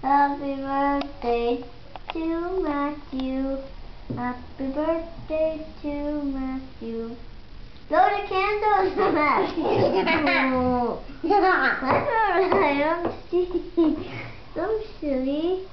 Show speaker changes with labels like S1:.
S1: Happy birthday to Matthew. Happy birthday to Matthew. Blow the candles, Matthew. That's alright, I'm silly. I'm silly.